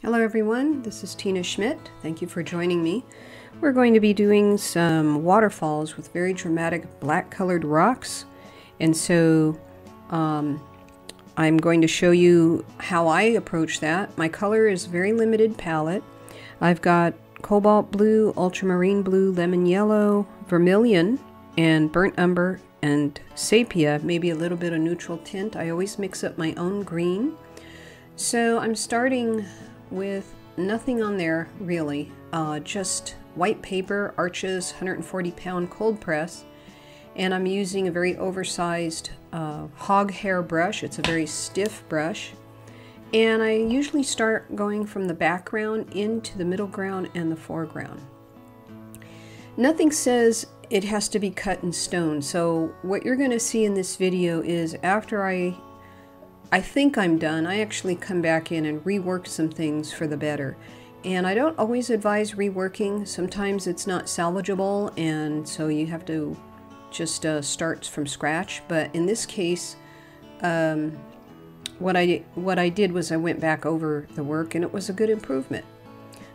Hello everyone, this is Tina Schmidt. Thank you for joining me. We're going to be doing some waterfalls with very dramatic black colored rocks. And so um, I'm going to show you how I approach that. My color is very limited palette. I've got cobalt blue, ultramarine blue, lemon yellow, vermilion, and burnt umber, and sepia, maybe a little bit of neutral tint. I always mix up my own green. So I'm starting with nothing on there really, uh, just white paper, Arches 140 pound cold press, and I'm using a very oversized uh, hog hair brush. It's a very stiff brush. And I usually start going from the background into the middle ground and the foreground. Nothing says it has to be cut in stone. So what you're going to see in this video is after I I think I'm done, I actually come back in and rework some things for the better. And I don't always advise reworking. Sometimes it's not salvageable, and so you have to just uh, start from scratch. But in this case, um, what I what I did was I went back over the work, and it was a good improvement.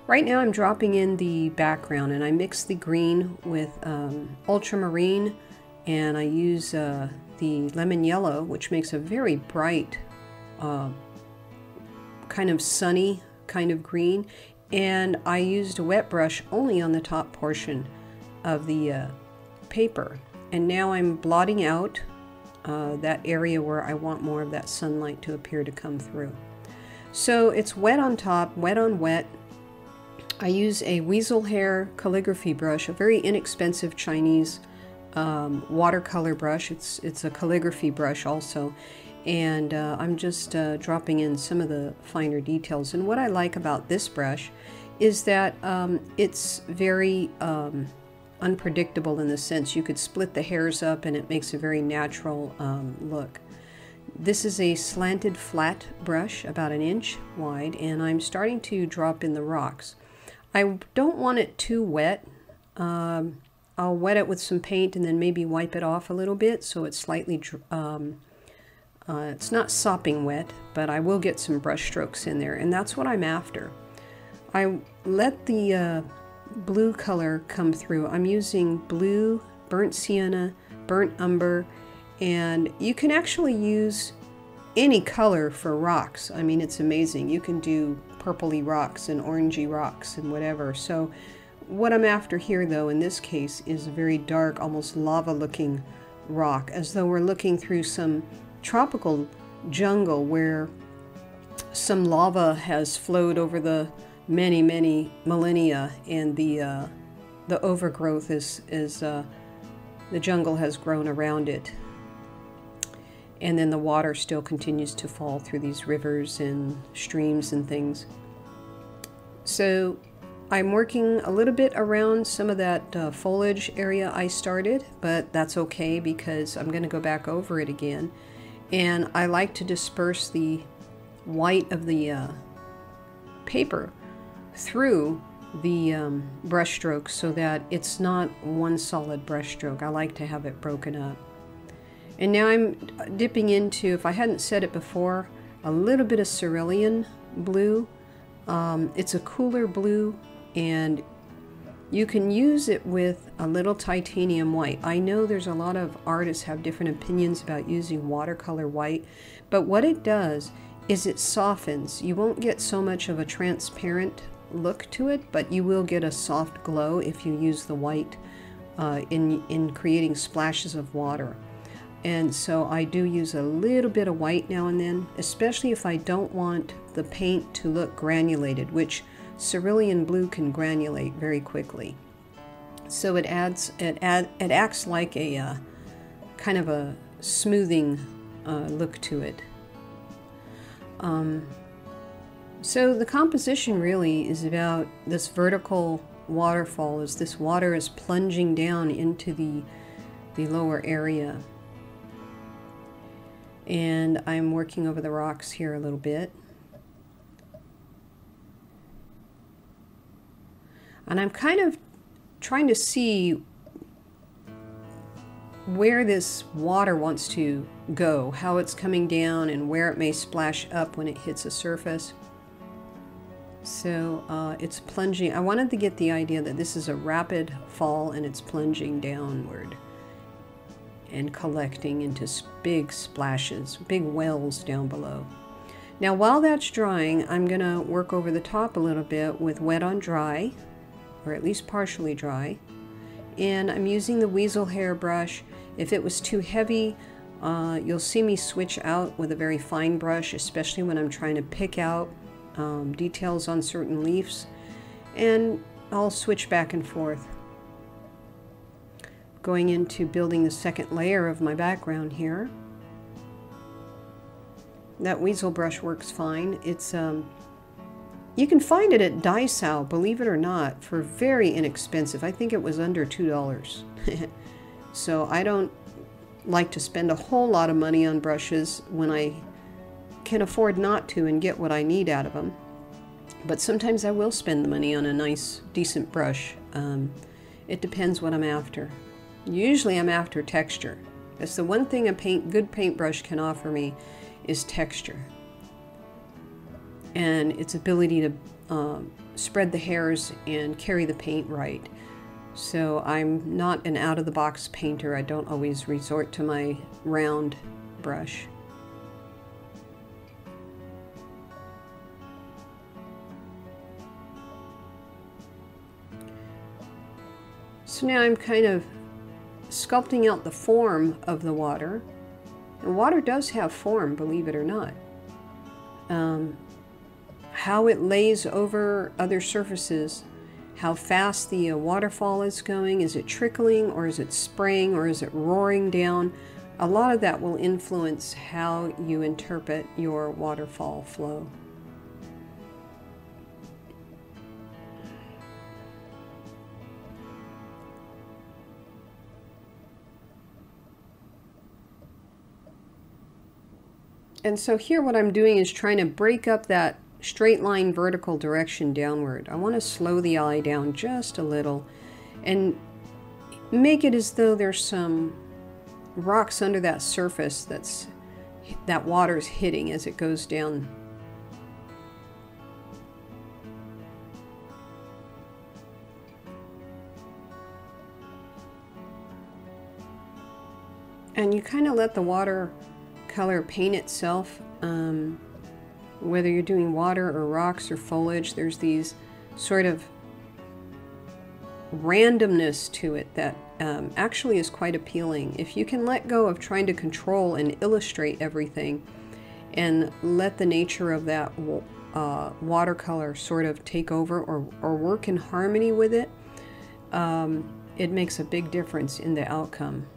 Right now, I'm dropping in the background, and I mix the green with um, ultramarine, and I use uh, the lemon yellow, which makes a very bright, uh, kind of sunny kind of green. And I used a wet brush only on the top portion of the uh, paper. And now I'm blotting out uh, that area where I want more of that sunlight to appear to come through. So it's wet on top, wet on wet. I use a weasel hair calligraphy brush, a very inexpensive Chinese um, watercolor brush. It's, it's a calligraphy brush also. And uh, I'm just uh, dropping in some of the finer details. And what I like about this brush is that um, it's very um, unpredictable in the sense you could split the hairs up and it makes a very natural um, look. This is a slanted flat brush about an inch wide and I'm starting to drop in the rocks. I don't want it too wet. Um, I'll wet it with some paint and then maybe wipe it off a little bit so it's slightly, um, uh, it's not sopping wet, but I will get some brush strokes in there and that's what I'm after. I let the uh, blue color come through. I'm using blue, burnt sienna, burnt umber, and you can actually use any color for rocks. I mean, it's amazing. You can do purpley rocks and orangey rocks and whatever. So what I'm after here, though, in this case, is a very dark, almost lava-looking rock, as though we're looking through some tropical jungle where some lava has flowed over the many, many millennia, and the uh, the overgrowth is is uh, the jungle has grown around it, and then the water still continues to fall through these rivers and streams and things. So I'm working a little bit around some of that uh, foliage area I started, but that's okay because I'm going to go back over it again. And I like to disperse the white of the uh, paper through the um, brush so that it's not one solid brush stroke. I like to have it broken up. And now I'm dipping into, if I hadn't said it before, a little bit of cerulean blue. Um, it's a cooler blue and you can use it with a little titanium white. I know there's a lot of artists have different opinions about using watercolor white, but what it does is it softens. You won't get so much of a transparent look to it, but you will get a soft glow if you use the white uh, in, in creating splashes of water. And so I do use a little bit of white now and then, especially if I don't want the paint to look granulated, which cerulean blue can granulate very quickly. So it adds it add it acts like a uh, kind of a smoothing uh, look to it. Um, so the composition really is about this vertical waterfall as this water is plunging down into the the lower area. And I'm working over the rocks here a little bit. And I'm kind of trying to see where this water wants to go, how it's coming down and where it may splash up when it hits a surface. So uh, it's plunging. I wanted to get the idea that this is a rapid fall and it's plunging downward and collecting into big splashes, big wells down below. Now while that's drying, I'm going to work over the top a little bit with wet on dry, or at least partially dry. And I'm using the weasel hairbrush. If it was too heavy, uh, you'll see me switch out with a very fine brush, especially when I'm trying to pick out um, details on certain leaves. And I'll switch back and forth. Going into building the second layer of my background here. That weasel brush works fine. It's um, you can find it at Daiso, believe it or not, for very inexpensive. I think it was under $2. so I don't like to spend a whole lot of money on brushes when I can afford not to and get what I need out of them. But sometimes I will spend the money on a nice, decent brush. Um, it depends what I'm after. Usually I'm after texture. That's the one thing a paint, good paintbrush can offer me is texture and its ability to um, spread the hairs and carry the paint right. So I'm not an out-of-the-box painter. I don't always resort to my round brush. So now I'm kind of sculpting out the form of the water. And water does have form, believe it or not. Um, how it lays over other surfaces, how fast the uh, waterfall is going, is it trickling or is it spraying or is it roaring down? A lot of that will influence how you interpret your waterfall flow. And so here what I'm doing is trying to break up that straight line vertical direction downward. I want to slow the eye down just a little and make it as though there's some rocks under that surface that's that water's hitting as it goes down. And you kind of let the water color paint itself. Um, whether you're doing water or rocks or foliage, there's these sort of randomness to it that um, actually is quite appealing. If you can let go of trying to control and illustrate everything and let the nature of that uh, watercolor sort of take over or, or work in harmony with it, um, it makes a big difference in the outcome.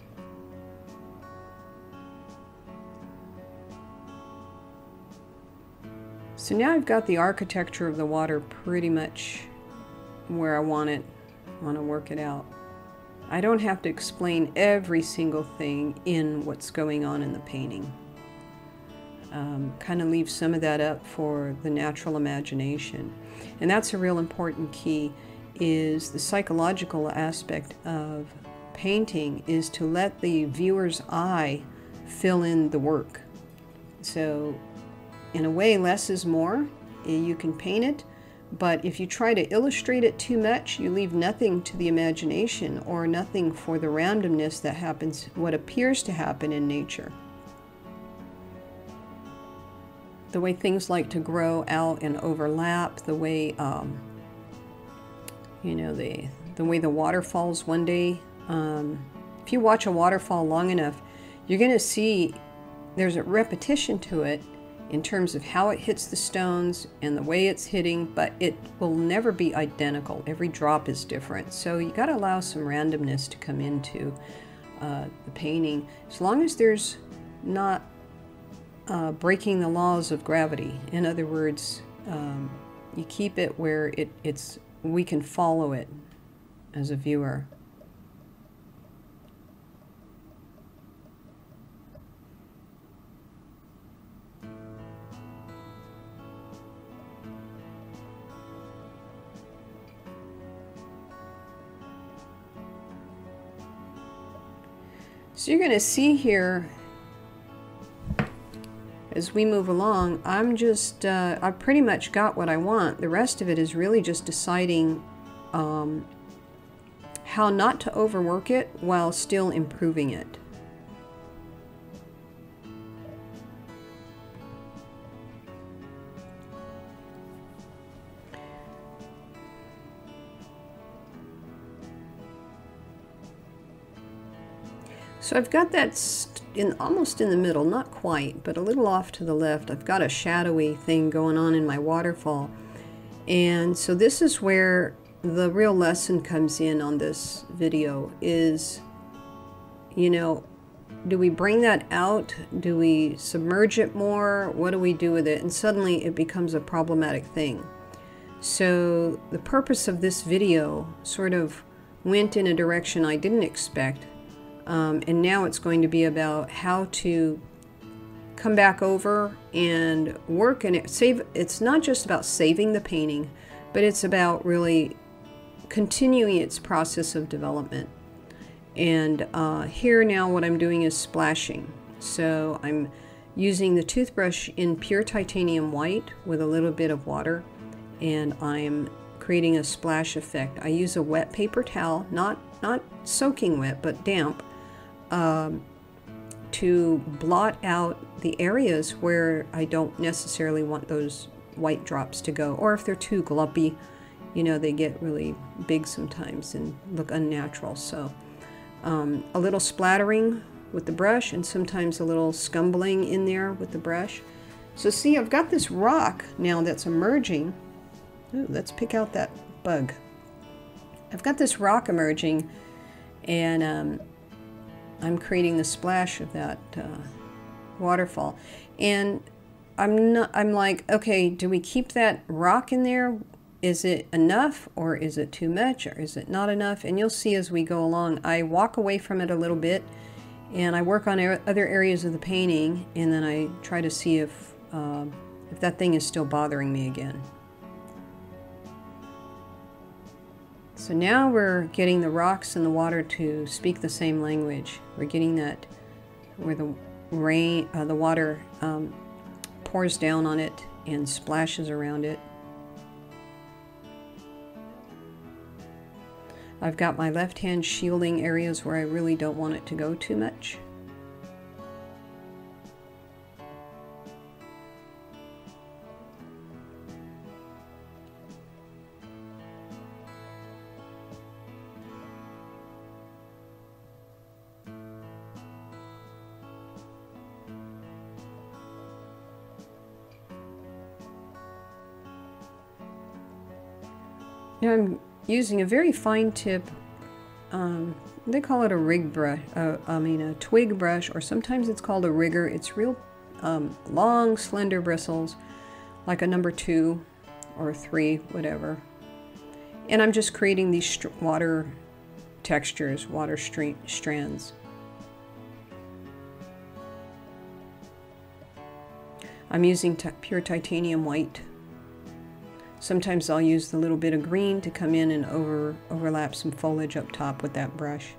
So now I've got the architecture of the water pretty much where I want it, I want to work it out. I don't have to explain every single thing in what's going on in the painting. Um, kind of leave some of that up for the natural imagination. And that's a real important key is the psychological aspect of painting is to let the viewer's eye fill in the work. So in a way, less is more. You can paint it, but if you try to illustrate it too much, you leave nothing to the imagination or nothing for the randomness that happens, what appears to happen in nature. The way things like to grow out and overlap, the way, um, you know, the, the way the waterfalls one day. Um, if you watch a waterfall long enough, you're going to see there's a repetition to it in terms of how it hits the stones and the way it's hitting, but it will never be identical. Every drop is different. So you got to allow some randomness to come into uh, the painting. As long as there's not uh, breaking the laws of gravity. In other words, um, you keep it where it, it's we can follow it as a viewer. So you're going to see here as we move along, I'm just, uh, I've pretty much got what I want. The rest of it is really just deciding um, how not to overwork it while still improving it. So I've got that in almost in the middle, not quite, but a little off to the left. I've got a shadowy thing going on in my waterfall. And so this is where the real lesson comes in on this video is, you know, do we bring that out? Do we submerge it more? What do we do with it? And suddenly it becomes a problematic thing. So the purpose of this video sort of went in a direction I didn't expect. Um, and now it's going to be about how to come back over and work and it save it's not just about saving the painting but it's about really continuing its process of development. And uh, here now what I'm doing is splashing. So I'm using the toothbrush in pure titanium white with a little bit of water and I'm creating a splash effect. I use a wet paper towel, not, not soaking wet, but damp, um, to blot out the areas where I don't necessarily want those white drops to go, or if they're too glumpy, you know, they get really big sometimes and look unnatural. So um, a little splattering with the brush and sometimes a little scumbling in there with the brush. So see, I've got this rock now that's emerging. Ooh, let's pick out that bug. I've got this rock emerging and um, I'm creating the splash of that uh, waterfall. And I'm not, I'm like, okay, do we keep that rock in there is it enough or is it too much or is it not enough? And you'll see as we go along, I walk away from it a little bit and I work on other areas of the painting and then I try to see if, uh, if that thing is still bothering me again. So now we're getting the rocks and the water to speak the same language. We're getting that where the rain, uh, the water um, pours down on it and splashes around it. I've got my left hand shielding areas where I really don't want it to go too much. I'm using a very fine tip, um, they call it a rig brush, uh, I mean a twig brush, or sometimes it's called a rigger. It's real um, long, slender bristles, like a number two or three, whatever. And I'm just creating these water textures, water strands. I'm using pure titanium white Sometimes I'll use the little bit of green to come in and over, overlap some foliage up top with that brush.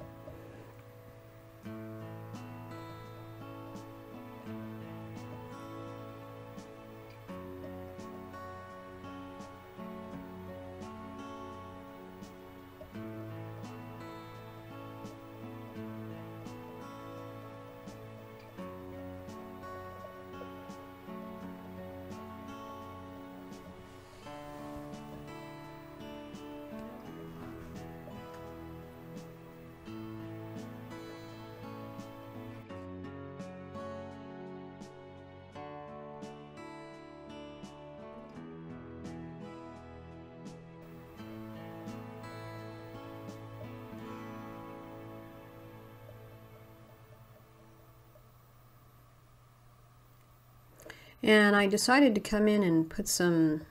And I decided to come in and put some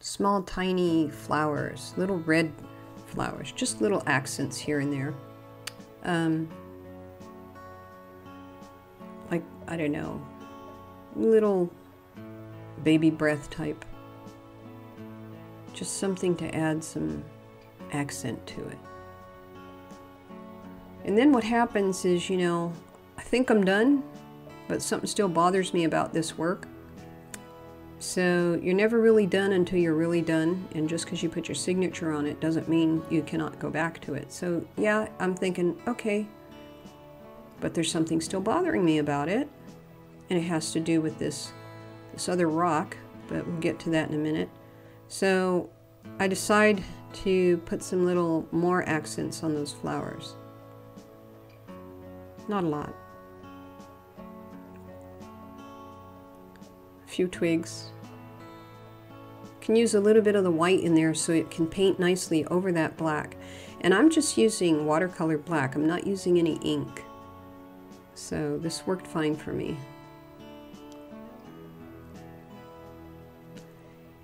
small tiny flowers, little red flowers, just little accents here and there. Um, like, I don't know, little baby breath type. Just something to add some accent to it. And then what happens is, you know, I think I'm done but something still bothers me about this work. So you're never really done until you're really done, and just because you put your signature on it doesn't mean you cannot go back to it. So yeah, I'm thinking, okay, but there's something still bothering me about it, and it has to do with this, this other rock, but we'll get to that in a minute. So I decide to put some little more accents on those flowers. Not a lot. Few twigs. Can use a little bit of the white in there so it can paint nicely over that black. And I'm just using watercolor black. I'm not using any ink. So this worked fine for me.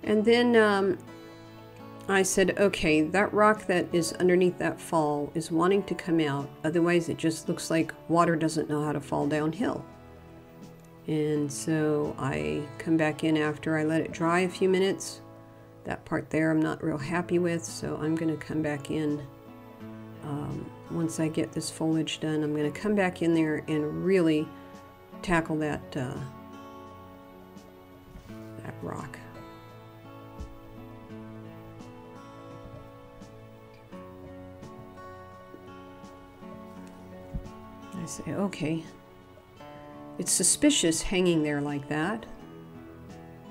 And then um, I said, okay, that rock that is underneath that fall is wanting to come out. Otherwise, it just looks like water doesn't know how to fall downhill. And so I come back in after I let it dry a few minutes. That part there I'm not real happy with, so I'm going to come back in. Um, once I get this foliage done, I'm going to come back in there and really tackle that, uh, that rock. I say, okay. It's suspicious hanging there like that.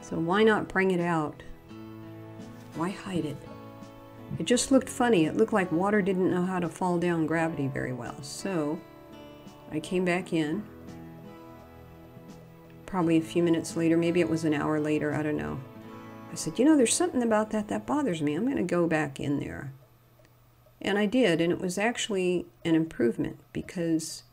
So why not bring it out? Why hide it? It just looked funny. It looked like water didn't know how to fall down gravity very well. So I came back in. Probably a few minutes later, maybe it was an hour later, I don't know. I said, you know, there's something about that that bothers me. I'm going to go back in there. And I did, and it was actually an improvement because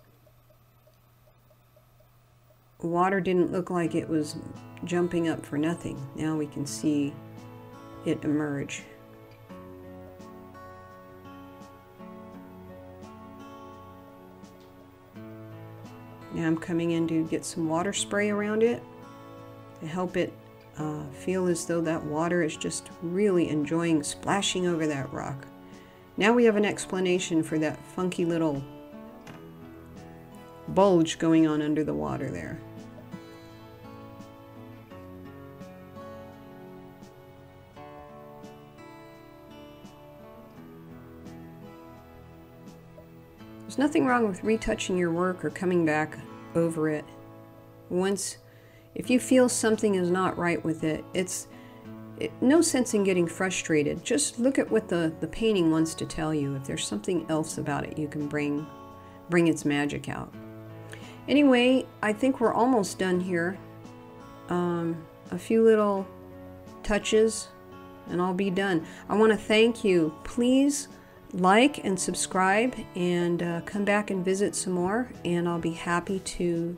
water didn't look like it was jumping up for nothing. Now we can see it emerge. Now I'm coming in to get some water spray around it to help it uh, feel as though that water is just really enjoying splashing over that rock. Now we have an explanation for that funky little bulge going on under the water there. There's nothing wrong with retouching your work or coming back over it. Once, if you feel something is not right with it, it's it, no sense in getting frustrated. Just look at what the, the painting wants to tell you. If there's something else about it, you can bring, bring its magic out. Anyway, I think we're almost done here. Um, a few little touches and I'll be done. I want to thank you. Please like and subscribe and uh, come back and visit some more and I'll be happy to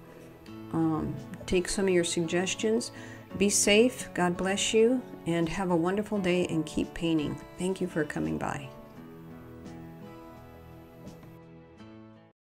um, take some of your suggestions. Be safe, God bless you, and have a wonderful day and keep painting. Thank you for coming by.